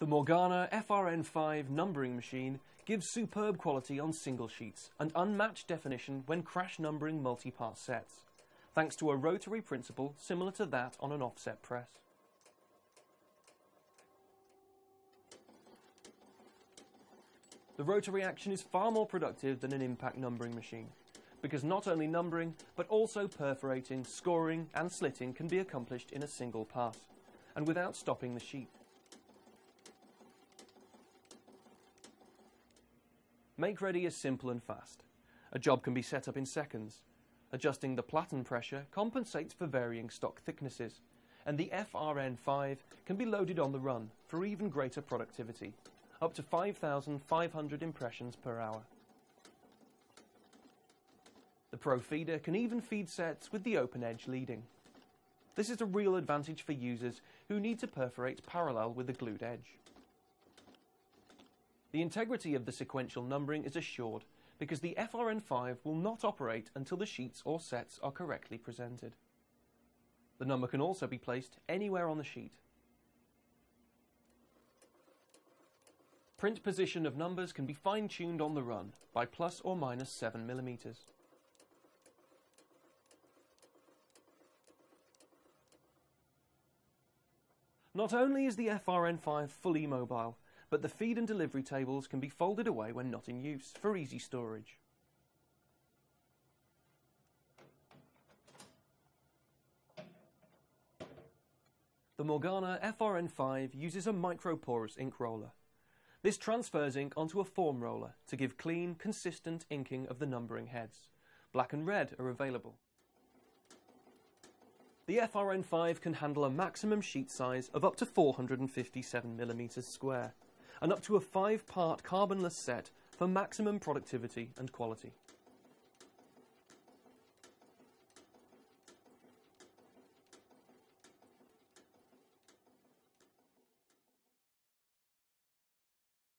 The Morgana FRN5 numbering machine gives superb quality on single sheets and unmatched definition when crash numbering multi-part sets, thanks to a rotary principle similar to that on an offset press. The rotary action is far more productive than an impact numbering machine, because not only numbering, but also perforating, scoring and slitting can be accomplished in a single pass, and without stopping the sheet. Make ready is simple and fast. A job can be set up in seconds. Adjusting the platen pressure compensates for varying stock thicknesses, and the FRN5 can be loaded on the run for even greater productivity, up to 5,500 impressions per hour. The Pro Feeder can even feed sets with the open edge leading. This is a real advantage for users who need to perforate parallel with the glued edge. The integrity of the sequential numbering is assured because the FRN5 will not operate until the sheets or sets are correctly presented. The number can also be placed anywhere on the sheet. Print position of numbers can be fine-tuned on the run by plus or minus 7 millimeters. Not only is the FRN5 fully mobile, but the feed and delivery tables can be folded away when not in use for easy storage. The Morgana FRN5 uses a microporous ink roller. This transfers ink onto a form roller to give clean, consistent inking of the numbering heads. Black and red are available. The FRN5 can handle a maximum sheet size of up to 457mm square and up to a five-part carbonless set for maximum productivity and quality.